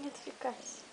Не отвлекайся.